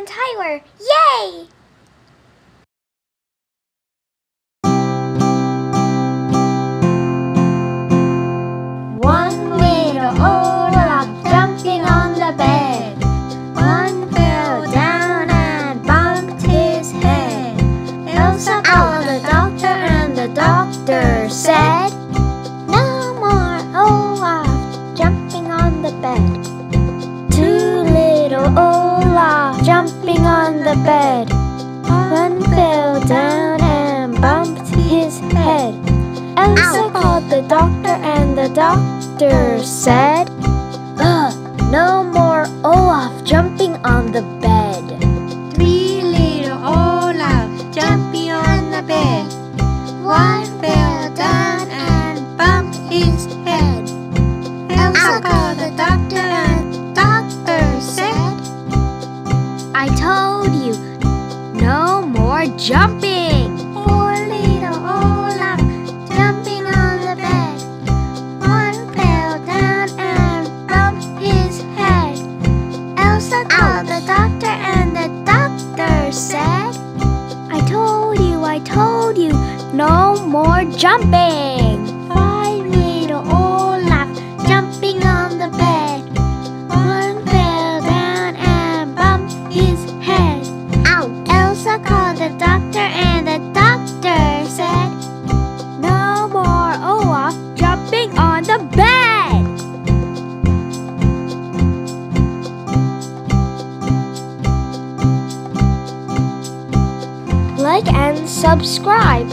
and Tyler. Yay! One little Olaf jumping on the bed. One fell down and bumped his head. Elsa called the doctor and the doctor said, jumping on the bed. One fell down and bumped his head. Elsa called the doctor and the doctor said, Ugh, no more Olaf jumping on the bed. Three little Olaf jumping on the bed. One fell down and bumped his head. Elsa called the doctor I told you, no more jumping. Four little Olaf jumping on the bed. One fell down and bumped his head. Elsa called the doctor and the doctor said, I told you, I told you, no more jumping. The doctor and the doctor said, No more oh, Olaf jumping on the bed. Like and subscribe.